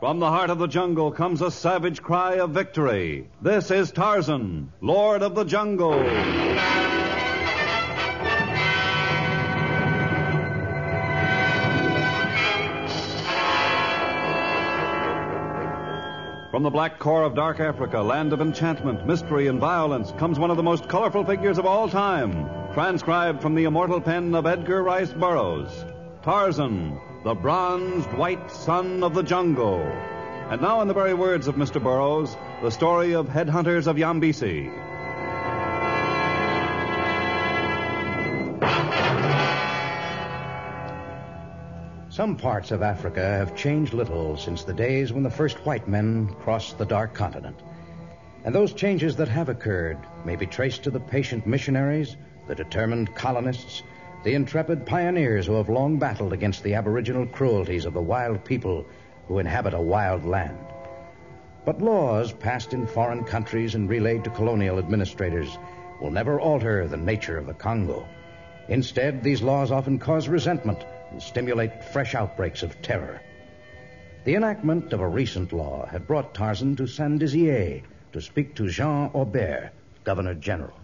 From the heart of the jungle comes a savage cry of victory. This is Tarzan, Lord of the Jungle. From the black core of dark Africa, land of enchantment, mystery, and violence, comes one of the most colorful figures of all time, transcribed from the immortal pen of Edgar Rice Burroughs. Tarzan, the bronzed white son of the jungle. And now, in the very words of Mr. Burroughs, the story of headhunters of Yambesi. Some parts of Africa have changed little since the days when the first white men crossed the dark continent. And those changes that have occurred may be traced to the patient missionaries, the determined colonists, the intrepid pioneers who have long battled against the aboriginal cruelties of the wild people who inhabit a wild land. But laws passed in foreign countries and relayed to colonial administrators will never alter the nature of the Congo. Instead, these laws often cause resentment and stimulate fresh outbreaks of terror. The enactment of a recent law had brought Tarzan to Saint Dizier to speak to Jean Aubert, Governor General.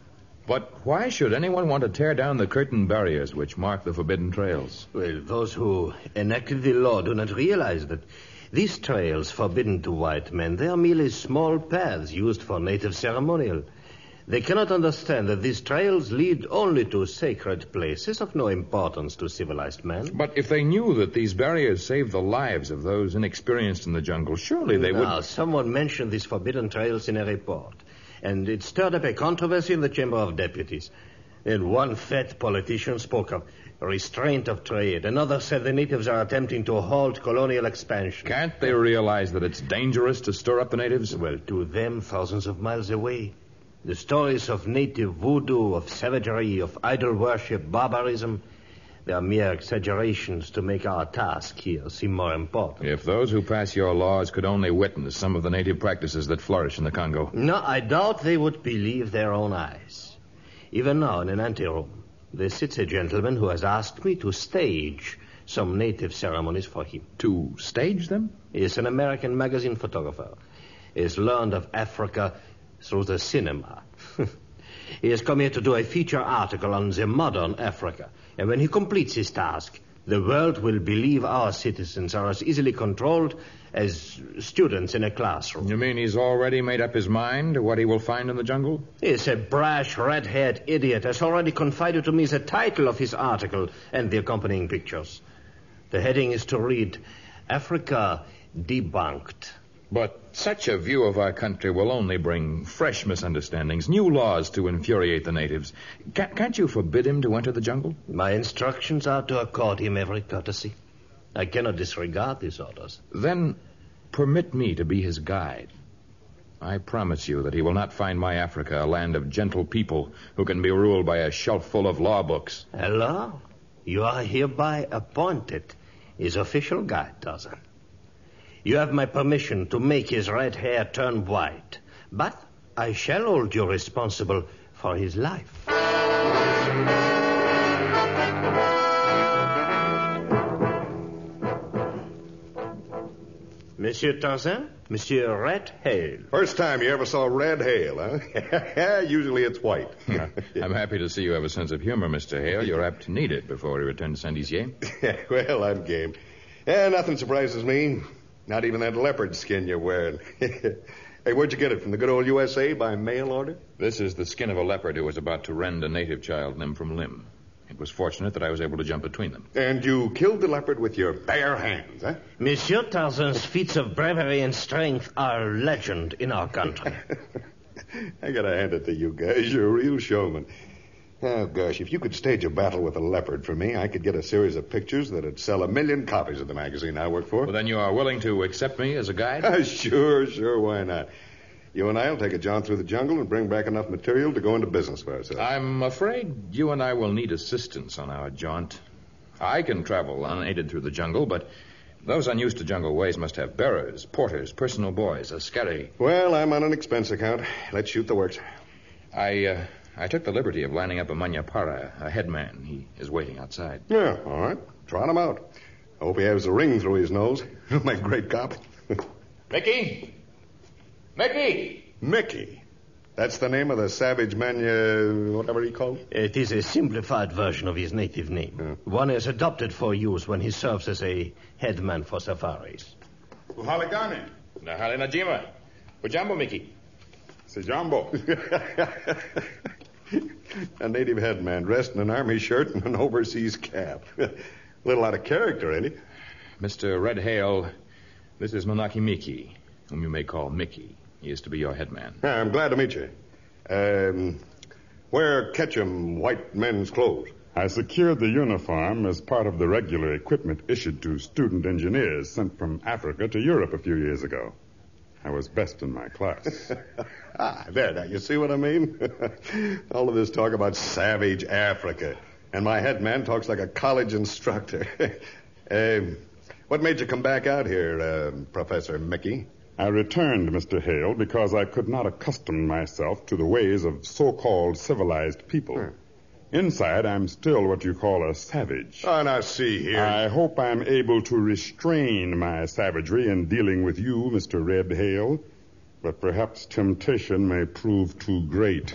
But why should anyone want to tear down the curtain barriers which mark the forbidden trails? Well, those who enacted the law do not realize that these trails forbidden to white men, they are merely small paths used for native ceremonial. They cannot understand that these trails lead only to sacred places of no importance to civilized man. But if they knew that these barriers saved the lives of those inexperienced in the jungle, surely they now, would. someone mentioned these forbidden trails in a report, and it stirred up a controversy in the Chamber of Deputies. And one fat politician spoke of restraint of trade. Another said the natives are attempting to halt colonial expansion. Can't they realize that it's dangerous to stir up the natives? Well, to them, thousands of miles away, the stories of native voodoo, of savagery, of idol worship, barbarism, they are mere exaggerations to make our task here seem more important. If those who pass your laws could only witness some of the native practices that flourish in the Congo. No, I doubt they would believe their own eyes. Even now, in an anteroom, there sits a gentleman who has asked me to stage some native ceremonies for him. To stage them? He is an American magazine photographer. He has learned of Africa through the cinema. he has come here to do a feature article on the modern Africa. And when he completes his task, the world will believe our citizens are as easily controlled as students in a classroom. You mean he's already made up his mind what he will find in the jungle? He's a brash, red haired idiot has already confided to me the title of his article and the accompanying pictures. The heading is to read Africa Debunked. But such a view of our country will only bring fresh misunderstandings, new laws to infuriate the natives. Ca- can't you forbid him to enter the jungle? My instructions are to accord him every courtesy. I cannot disregard these orders. Then permit me to be his guide. I promise you that he will not find my Africa a land of gentle people who can be ruled by a shelf full of law books. Hello? You are hereby appointed his official guide, Tarzan. You have my permission to make his red hair turn white, but I shall hold you responsible for his life. Monsieur Tarzan, Monsieur Red Hale. First time you ever saw red Hale, huh? Usually it's white. Uh, I'm happy to see you have a sense of humor, Mr. Hale. You're apt to need it before we return to Saint Dizier. well, I'm game. Yeah, nothing surprises me. Not even that leopard skin you're wearing. hey, where'd you get it? From the good old USA by mail order? This is the skin of a leopard who was about to rend a native child limb from limb. It was fortunate that I was able to jump between them. And you killed the leopard with your bare hands, huh? Monsieur Tarzan's feats of bravery and strength are legend in our country. I gotta hand it to you guys. You're a real showman. Oh, gosh, if you could stage a battle with a leopard for me, I could get a series of pictures that'd sell a million copies of the magazine I work for. Well, then you are willing to accept me as a guide? Ah, sure, sure, why not? You and I'll take a jaunt through the jungle and bring back enough material to go into business for ourselves. I'm afraid you and I will need assistance on our jaunt. I can travel unaided through the jungle, but those unused to jungle ways must have bearers, porters, personal boys, askari. Well, I'm on an expense account. Let's shoot the works. I, uh, I took the liberty of lining up a Manyapara, a headman. He is waiting outside. Yeah, all right. Trot him out. I hope he has a ring through his nose. My great cop. Mickey? Mickey? Mickey. That's the name of the savage man, you, whatever he called? It is a simplified version of his native name. One is adopted for use when he serves as a headman for safaris. Uhaligani. Nahali Najima. Ujambo, Mickey. Sejambo. a native headman dressed in an army shirt and an overseas cap. A little out of character, ain't he? Mr. Red Hale, this is Monaki Miki, whom you may call Mickey. He is to be your headman. Yeah, I'm glad to meet you. Um, where catch 'em white men's clothes? I secured the uniform as part of the regular equipment issued to student engineers sent from Africa to Europe a few years ago. I was best in my class. Ah, there, now, you see what I mean? All of this talk about savage Africa. And my headman talks like a college instructor. um, what made you come back out here, uh, Professor Mickey? I returned, Mr. Hale, because I could not accustom myself to the ways of so-called civilized people. Inside, I'm still what you call a savage. Oh, now, see here. I hope I'm able to restrain my savagery in dealing with you, Mr. Red Hale, but perhaps temptation may prove too great.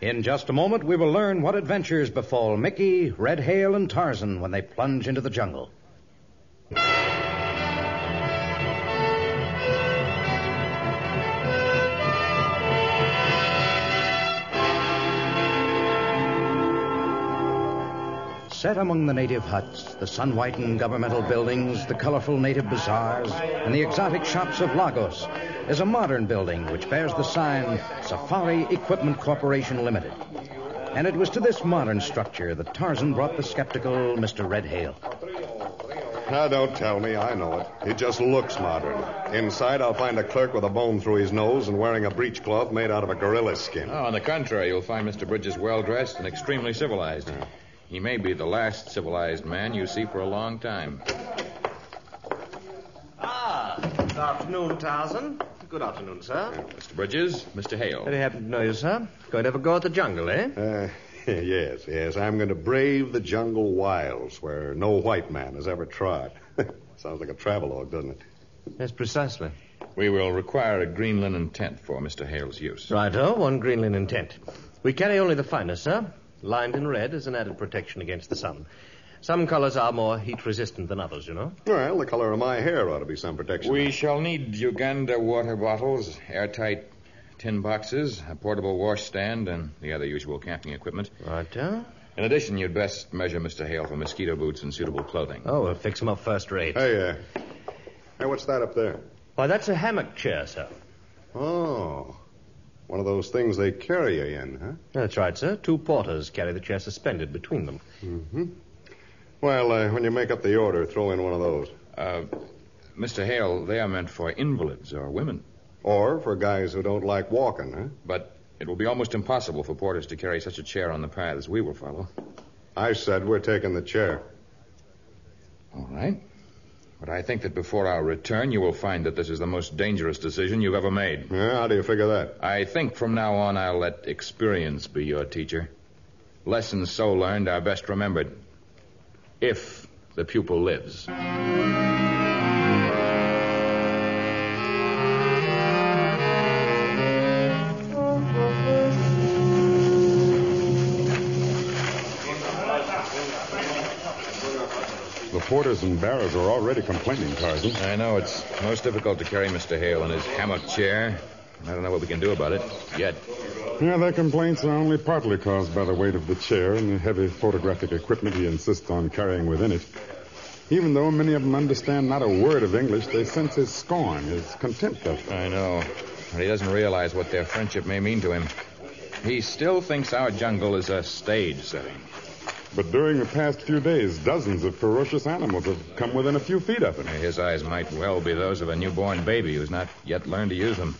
In just a moment, we will learn what adventures befall Mickey, Red Hale, and Tarzan when they plunge into the jungle. Set among the native huts, the sun whitened governmental buildings, the colorful native bazaars, and the exotic shops of Lagos is a modern building which bears the sign Safari Equipment Corporation Limited. And it was to this modern structure that Tarzan brought the skeptical Mr. Red Hale. Now, don't tell me. I know it. It just looks modern. Inside, I'll find a clerk with a bone through his nose and wearing a breechcloth made out of a gorilla skin. Oh, on the contrary, you'll find Mr. Bridges well dressed and extremely civilized. He may be the last civilized man you see for a long time. Ah, good afternoon, Tarzan. Good afternoon, sir. Mr. Bridges, Mr. Hale. Very happy to know you, sir. Going to have a go at the jungle, eh? Uh, yes, yes. I'm going to brave the jungle wilds where no white man has ever trod. Sounds like a travelogue, doesn't it? Yes, precisely. We will require a green linen tent for Mr. Hale's use. Righto, one green linen tent. We carry only the finest, sir. Lined in red as an added protection against the sun. Some colors are more heat resistant than others, you know. Well, the color of my hair ought to be some protection. We shall need Uganda water bottles, airtight tin boxes, a portable washstand, and the other usual camping equipment. Right, Righto. In addition, you'd best measure Mr. Hale for mosquito boots and suitable clothing. Oh, we'll fix 'em up first rate. Hey, uh, hey, what's that up there? Why, that's a hammock chair, sir. Oh, one of those things they carry you in, huh? That's right, sir. Two porters carry the chair suspended between them. Mm-hmm. Well, uh, when you make up the order, throw in one of those. Uh, Mr. Hale, they are meant for invalids or women. Or for guys who don't like walking, huh? But it will be almost impossible for porters to carry such a chair on the paths we will follow. I said we're taking the chair. All right. But I think that before our return, you will find that this is the most dangerous decision you've ever made. Yeah, how do you figure that? I think from now on I'll let experience be your teacher. Lessons so learned are best remembered. If the pupil lives. Porters and bearers are already complaining, Tarzan. I know it's most difficult to carry Mr. Hale in his hammock chair. I don't know what we can do about it yet. Yeah, their complaints are only partly caused by the weight of the chair and the heavy photographic equipment he insists on carrying within it. Even though many of them understand not a word of English, they sense his scorn, his contempt of them. I know. But he doesn't realize what their friendship may mean to him. He still thinks our jungle is a stage setting. But during the past few days, dozens of ferocious animals have come within a few feet of him. His eyes might well be those of a newborn baby who's not yet learned to use them.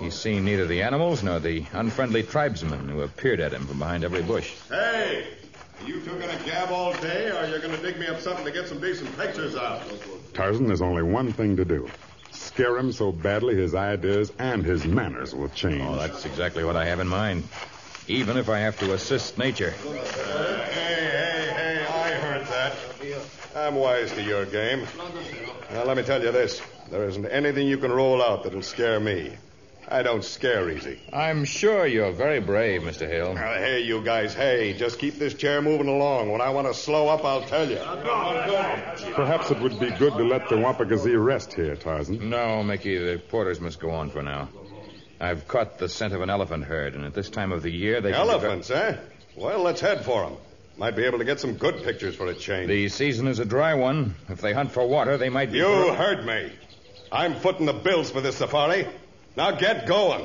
He's seen neither the animals nor the unfriendly tribesmen who have peered at him from behind every bush. Hey, are you two going to gab all day, or are you going to dig me up something to get some decent pictures out? Tarzan, there's only one thing to do. Scare him so badly his ideas and his manners will change. Oh, that's exactly what I have in mind. Even if I have to assist nature. Hey, hey, hey, I heard that. I'm wise to your game. Now, let me tell you this. There isn't anything you can roll out that'll scare me. I don't scare easy. I'm sure you're very brave, Mr. Hale. Now, hey, you guys, hey, just keep this chair moving along. When I want to slow up, I'll tell you. Perhaps it would be good to let the Wampagazee rest here, Tarzan. No, Mickey, the porters must go on for now. I've caught the scent of an elephant herd, and at this time of the year they can be Elephants, eh? Well, let's head for them. Might be able to get some good pictures for a change. The season is a dry one. If they hunt for water, they might be. You heard me. I'm footing the bills for this safari. Now get going.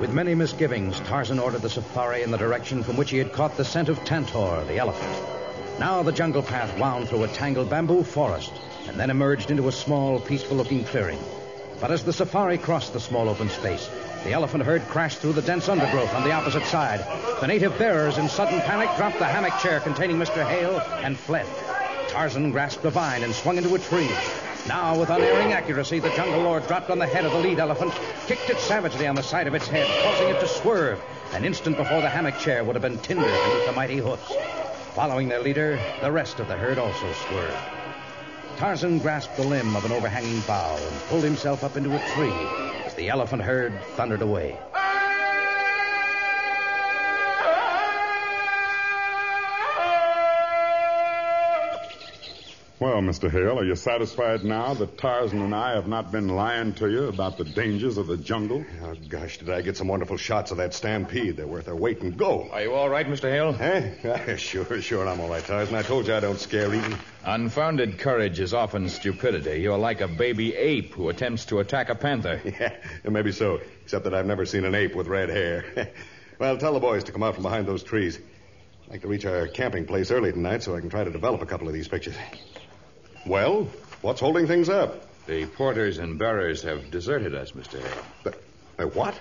With many misgivings, Tarzan ordered the safari in the direction from which he had caught the scent of Tantor, the elephant. Now the jungle path wound through a tangled bamboo forest and then emerged into a small, peaceful looking clearing. But as the safari crossed the small open space, the elephant herd crashed through the dense undergrowth on the opposite side. The native bearers, in sudden panic, dropped the hammock chair containing Mr. Hale and fled. Tarzan grasped a vine and swung into a tree. Now, with unerring accuracy, the jungle lord dropped on the head of the lead elephant, kicked it savagely on the side of its head, causing it to swerve. An instant before the hammock chair would have been tinder beneath the mighty hoofs. Following their leader, the rest of the herd also swerved. Tarzan grasped the limb of an overhanging bough and pulled himself up into a tree as the elephant herd thundered away. Well, Mr. Hale, are you satisfied now that Tarzan and I have not been lying to you about the dangers of the jungle? Oh, gosh, did I get some wonderful shots of that stampede. They're worth their weight in gold. Are you all right, Mr. Hale? Eh? sure, sure, I'm all right, Tarzan. I told you I don't scare easy. Unfounded courage is often stupidity. You're like a baby ape who attempts to attack a panther. Yeah, maybe so, except that I've never seen an ape with red hair. well, tell the boys to come out from behind those trees. I'd like to reach our camping place early tonight so I can try to develop a couple of these pictures. Well, what's holding things up? The porters and bearers have deserted us, Mr. Hale. The, uh, the what?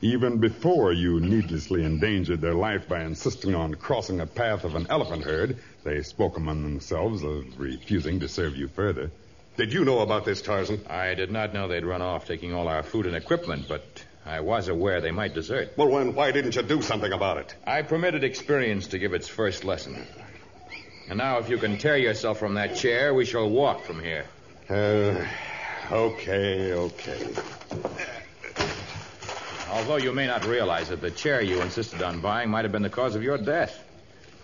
Even before you needlessly endangered their life by insisting on crossing a path of an elephant herd, they spoke among themselves of refusing to serve you further. Did you know about this, Tarzan? I did not know they'd run off taking all our food and equipment, but I was aware they might desert. Well, when, why didn't you do something about it? I permitted experience to give its first lesson. And now, if you can tear yourself from that chair, we shall walk from here. Uh, okay, okay. Although you may not realize it, the chair you insisted on buying might have been the cause of your death.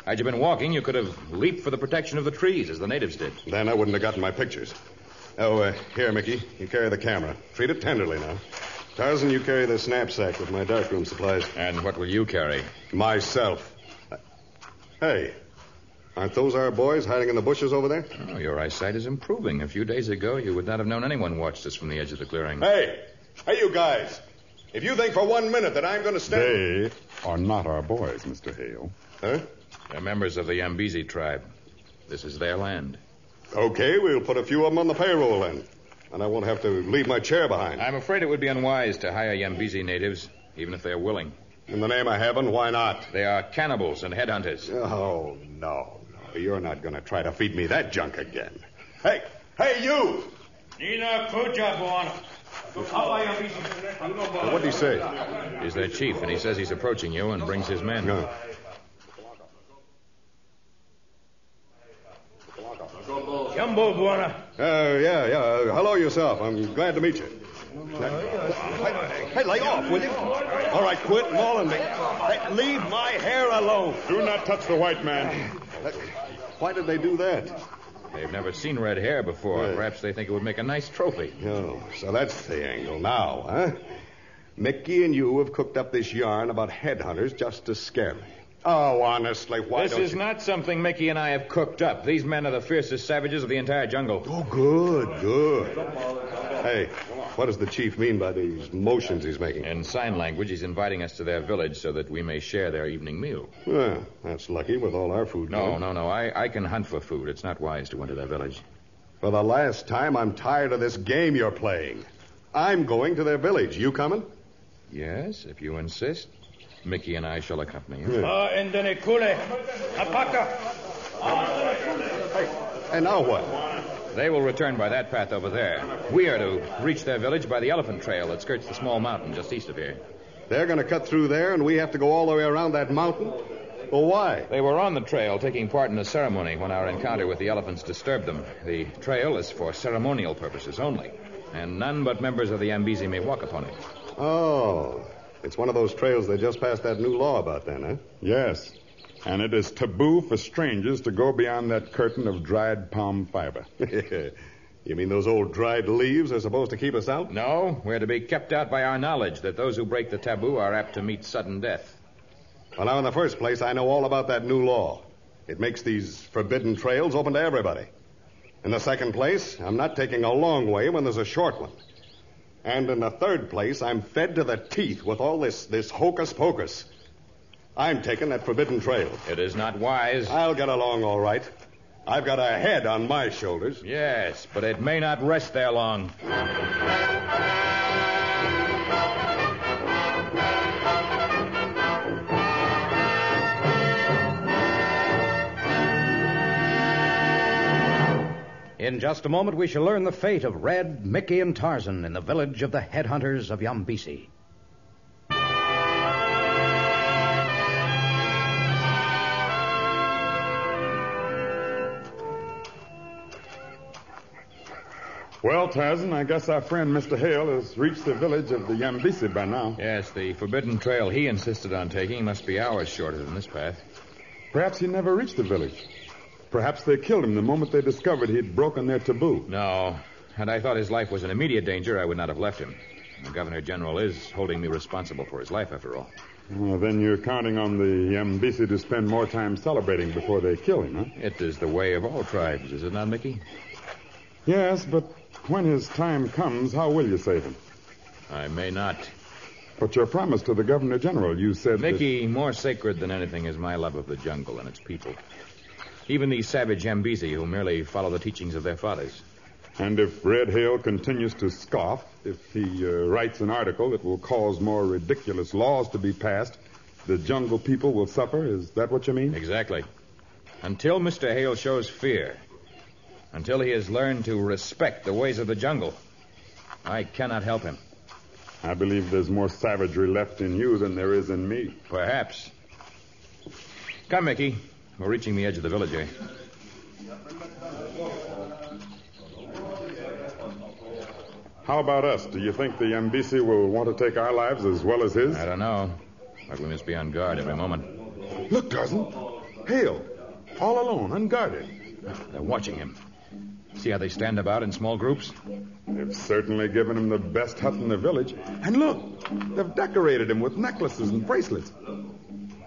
Had you been walking, you could have leaped for the protection of the trees, as the natives did. Then I wouldn't have gotten my pictures. Oh, uh, here, Mickey. You carry the camera. Treat it tenderly now. Tarzan, you carry the knapsack with my darkroom supplies. And what will you carry? Myself. Uh, Hey, aren't those our boys hiding in the bushes over there? Oh, your eyesight is improving. A few days ago, you would not have known anyone watched us from the edge of the clearing. Hey, hey, you guys. If you think for one minute that I'm going to stand. They are not our boys, Mr. Hale. Huh? They're members of the Yambesi tribe. This is their land. Okay, we'll put a few of them on the payroll then. And I won't have to leave my chair behind. I'm afraid it would be unwise to hire Yambesi natives, even if they're willing. In the name of heaven, why not? They are cannibals and headhunters. Oh, no, no. You're not going to try to feed me that junk again. Hey, hey, you! Nina Kuja, Bwana. What did he say? He's their chief, and he says he's approaching you and brings his men. No. Jumbo, Bwana. Uh, yeah, yeah. Uh, hello yourself. I'm glad to meet you. Hey, hey, lay off, will you? All right, quit mauling me. Hey, leave my hair alone. Do not touch the white man. Why did they do that? They've never seen red hair before. Yeah. Perhaps they think it would make a nice trophy. Oh, so that's the angle now, huh? Mickey and you have cooked up this yarn about headhunters just to scare me. Oh, honestly, why this is you... not something Mickey and I have cooked up. These men are the fiercest savages of the entire jungle. Oh, good, good. Hey, what does the chief mean by these motions he's making? In sign language, he's inviting us to their village so that we may share their evening meal. Well, that's lucky with all our food. No, gone. no, no. I, I can hunt for food. It's not wise to enter their village. For the last time, I'm tired of this game you're playing. I'm going to their village. You coming? Yes, if you insist. Mickey and I shall accompany you. Ah, endene kule. Apaka. And now what? They will return by that path over there. We are to reach their village by the elephant trail that skirts the small mountain just east of here. They're going to cut through there, and we have to go all the way around that mountain? Well, why? They were on the trail taking part in a ceremony when our encounter with the elephants disturbed them. The trail is for ceremonial purposes only, and none but members of the Yambesi may walk upon it. Oh, it's one of those trails they just passed that new law about then, huh? Yes. And it is taboo for strangers to go beyond that curtain of dried palm fiber. you mean those old dried leaves are supposed to keep us out? No, we're to be kept out by our knowledge that those who break the taboo are apt to meet sudden death. Well, now, in the first place, I know all about that new law. It makes these forbidden trails open to everybody. In the second place, I'm not taking a long way when there's a short one. And in the third place, I'm fed to the teeth with all this, this hocus pocus. I'm taking that forbidden trail. It is not wise. I'll get along all right. I've got a head on my shoulders. Yes, but it may not rest there long. In just a moment, we shall learn the fate of Red, Mickey, and Tarzan in the village of the headhunters of Yambesi. Well, Tarzan, I guess our friend Mr. Hale has reached the village of the Yambesi by now. Yes, the forbidden trail he insisted on taking must be hours shorter than this path. Perhaps he never reached the village. Perhaps they killed him the moment they discovered he'd broken their taboo. No. Had I thought his life was in immediate danger, I would not have left him. The Governor General is holding me responsible for his life, after all. Well, then you're counting on the Yambesi to spend more time celebrating before they kill him, huh? It is the way of all tribes, is it not, Mickey? Yes, but when his time comes, how will you save him? I may not. But your promise to the Governor General, you said. Mickey, more sacred than anything is my love of the jungle and its people. Even these savage Yambesi who merely follow the teachings of their fathers. And if Red Hale continues to scoff, if he uh, writes an article that will cause more ridiculous laws to be passed, the jungle people will suffer? Is that what you mean? Exactly. Until Mr. Hale shows fear, until he has learned to respect the ways of the jungle, I cannot help him. I believe there's more savagery left in you than there is in me. Perhaps. Come, Mickey. We're reaching the edge of the village here. How about us? Do you think the Yambesi will want to take our lives as well as his? I don't know. But we must be on guard every moment. Look, Tarzan. Hale. All alone, unguarded. They're watching him. See how they stand about in small groups? They've certainly given him the best hut in the village. And look, they've decorated him with necklaces and bracelets.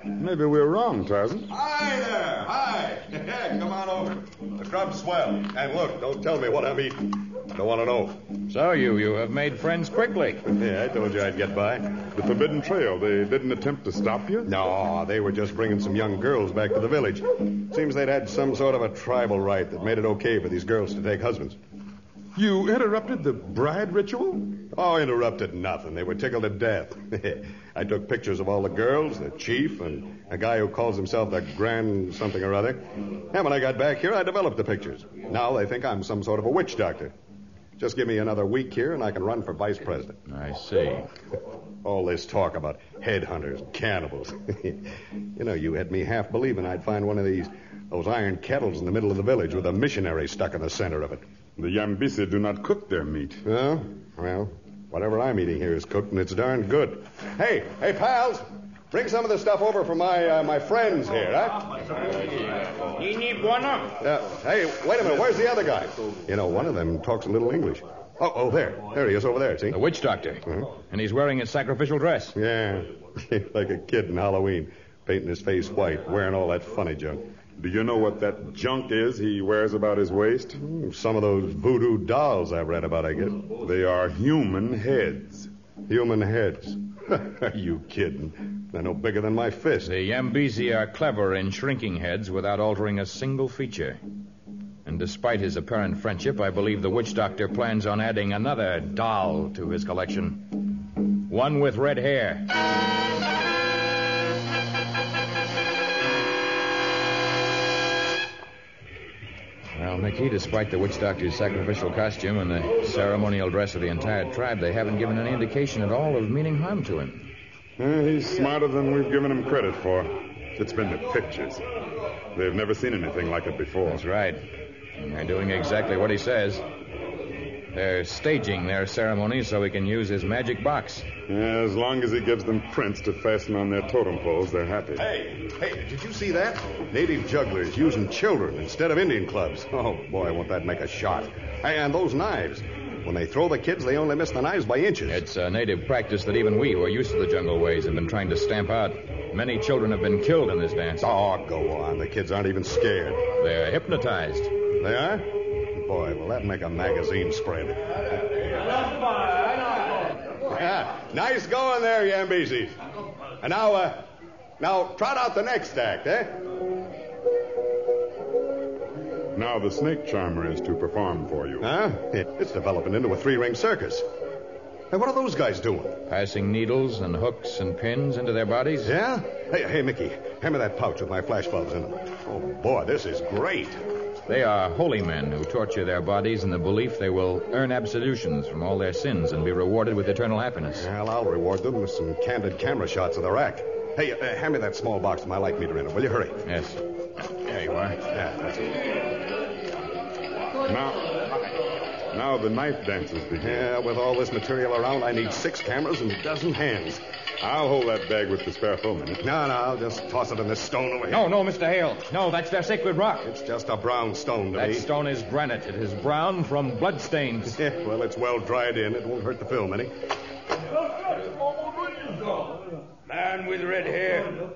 Maybe we're wrong, Tarzan. Hi there. Hi. Come on over. The grub's swell. And look, don't tell me what I'm eating. I don't want to know. So you you have made friends quickly. Yeah, I told you I'd get by. The Forbidden Trail, they didn't attempt to stop you? No, they were just bringing some young girls back to the village. Seems they'd had some sort of a tribal rite that made it okay for these girls to take husbands. You interrupted the bride ritual? Oh, interrupted nothing. They were tickled to death. I took pictures of all the girls, the chief, and a guy who calls himself the Grand something or other. And when I got back here, I developed the pictures. Now they think I'm some sort of a witch doctor. Just give me another week here, and I can run for vice president. I see. All this talk about headhunters and cannibals. you know, you had me half believing I'd find one of these those iron kettles in the middle of the village with a missionary stuck in the center of it. The Yambesi do not cook their meat. Oh, well, whatever I'm eating here is cooked, and it's darn good. Hey, hey, pals, bring some of the stuff over for my uh, my friends here, huh? Nini buono. Uh, hey, wait a minute. Where's the other guy? You know, one of them talks a little English. Oh, oh, there. There he is over there, see? The witch doctor. Mhm. And he's wearing his sacrificial dress. Yeah, like a kid in Halloween, painting his face white, wearing all that funny junk. Do you know what that junk is he wears about his waist? Hmm, Some of those voodoo dolls I've read about, I guess. They are human heads. Human heads. Are you kidding? They're no bigger than my fist. The Yambesi are clever in shrinking heads without altering a single feature. And despite his apparent friendship, I believe the witch doctor plans on adding another doll to his collection. One with red hair. Well, Mickey, despite the witch doctor's sacrificial costume and the ceremonial dress of the entire tribe, they haven't given any indication at all of meaning harm to him. Eh, he's smarter than we've given him credit for. It's been the pictures. They've never seen anything like it before. That's right. And they're doing exactly what he says. They're staging their ceremony so he can use his magic box. Yeah, as long as he gives them prints to fasten on their totem poles, they're happy. Hey, hey, did you see that? Native jugglers using children instead of Indian clubs. Oh, boy, won't that make a shot. Hey, and those knives. When they throw the kids, they only miss the knives by inches. It's a native practice that even we, who are used to the jungle ways, have been trying to stamp out. Many children have been killed in this dance. Oh, go on. The kids aren't even scared. They're hypnotized. They are? Boy, will that make a magazine spread. Yeah, nice going there, Yambeses. And now, uh, now trot out the next act, eh? Now the snake charmer is to perform for you. Huh? It's developing into a three-ring circus. Hey, what are those guys doing? Passing needles and hooks and pins into their bodies? Yeah? Hey, hey, Mickey, hand me that pouch with my flash bulbs in them. Oh, boy, this is great. They are holy men who torture their bodies in the belief they will earn absolutions from all their sins and be rewarded with eternal happiness. Well, I'll reward them with some candid camera shots of the rack. Hey, uh, hand me that small box with my light meter in it, will you? Hurry. Yes. There you are. Yeah, that's it. Now, now the knife dances begin. Yeah, with all this material around, I need six cameras and a dozen hands. I'll hold that bag with the spare film in it. No, no, I'll just toss it in this stone over here. No, no, Mr. Hale. No, that's their sacred rock. It's just a brown stone to That me. stone is granite. It is brown from bloodstains. Yeah, well, it's well dried in. It won't hurt the film any. Man with red hair,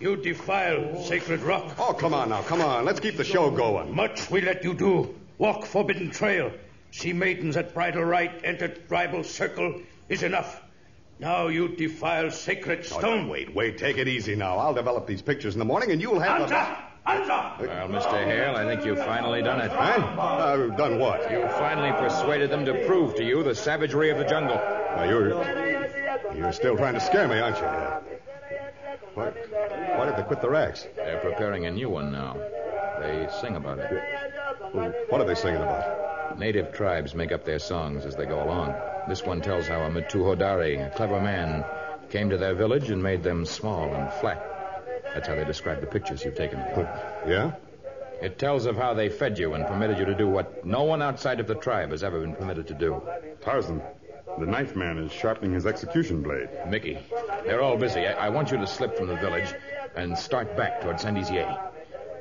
you defile sacred rock. Oh, come on now, come on. Let's keep the show going. Much we let you do. Walk forbidden trail. See maidens at bridal rite, enter tribal circle is enough. Now you defile sacred Oh, stone. now, wait, wait. Take it easy now. I'll develop these pictures in the morning, and you'll have Answer! Answer! Well, Mr. Hale, I think you've finally done it. Huh? I've done what? You finally persuaded them to prove to you the savagery of the jungle. Now, you're you're still trying to scare me, aren't you? Why, why did they quit the racks? They're preparing a new one now. They sing about it. Well, What are they singing about? Native tribes make up their songs as they go along. This one tells how a Matuhodari, a clever man, came to their village and made them small and flat. That's how they describe the pictures you've taken. Yeah? It tells of how they fed you and permitted you to do what no one outside of the tribe has ever been permitted to do. Tarzan, the knife man is sharpening his execution blade. Mickey, they're all busy. I, I want you to slip from the village and start back toward Saint Dizier.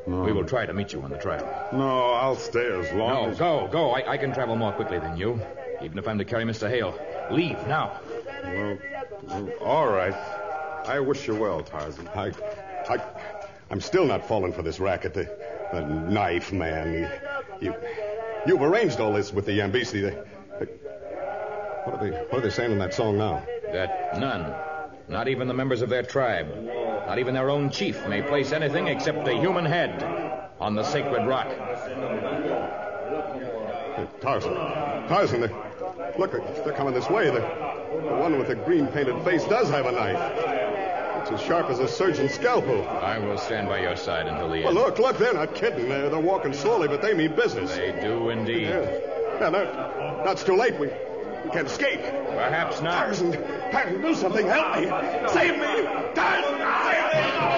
No. We will try to meet you on the trail. No, I'll stay as long No, as. go, go. I, I can travel more quickly than you, even if I'm to carry Mr. Hale. Leave now. Well, well, all right. I wish you well, Tarzan. I, I, I'm still not falling for this racket. The, the knife man. You, you, you've arranged all this with the Yambesi. They, they, what are they? What are they saying in that song now? That none, not even the members of their tribe, not even their own chief, may place anything except a human head on the sacred rock. Tarzan. Tarzan, they, look, they're coming this way. The, the one with the green painted face does have a knife. It's as sharp as a surgeon's scalpel. I will stand by your side until the Well, look, look, they're not kidding. They're, they're walking slowly, but they mean business. They do indeed. Yeah. Yeah, no, no, it's too late. We, we can't escape. Perhaps not. Tarzan, Tarzan, do something. Help me. Save me. Tarzan, save me.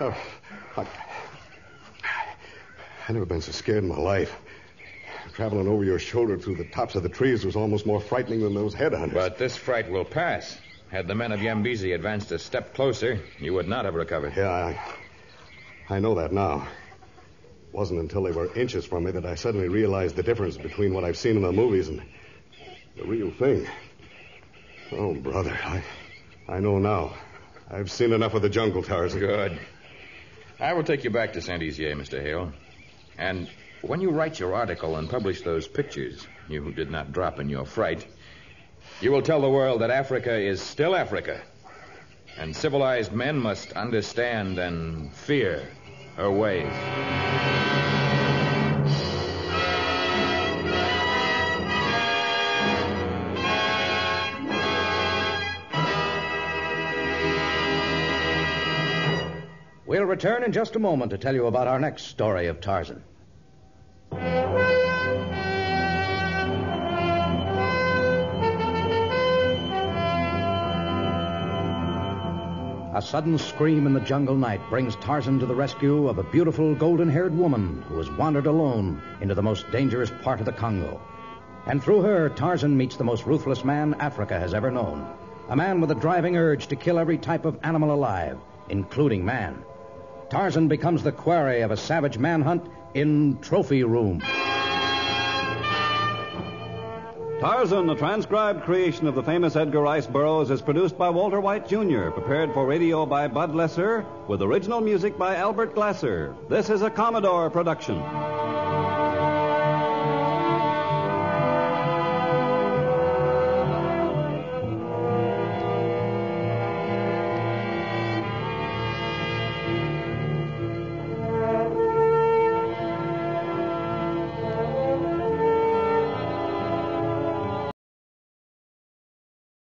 Oh, I, I've never been so scared in my life. Traveling over your shoulder through the tops of the trees was almost more frightening than those headhunters. But this fright will pass. Had the men of Yambesi advanced a step closer, you would not have recovered. Yeah, I, I know that now. It wasn't until they were inches from me that I suddenly realized the difference between what I've seen in the movies and the real thing. Oh, brother, I, I know now. I've seen enough of the jungle, Tarzan. Good. I will take you back to Saint Dizier, Mr. Hale. And when you write your article and publish those pictures you did not drop in your fright, you will tell the world that Africa is still Africa, and civilized men must understand and fear her ways. We'll return in just a moment to tell you about our next story of Tarzan. A sudden scream in the jungle night brings Tarzan to the rescue of a beautiful golden haired woman who has wandered alone into the most dangerous part of the Congo. And through her, Tarzan meets the most ruthless man Africa has ever known. A man with a driving urge to kill every type of animal alive, including man. Tarzan becomes the quarry of a savage manhunt in Trophy Room. Tarzan, the transcribed creation of the famous Edgar Rice Burroughs, is produced by Walter White Jr., prepared for radio by Bud Lesser, with original music by Albert Glasser. This is a Commodore production.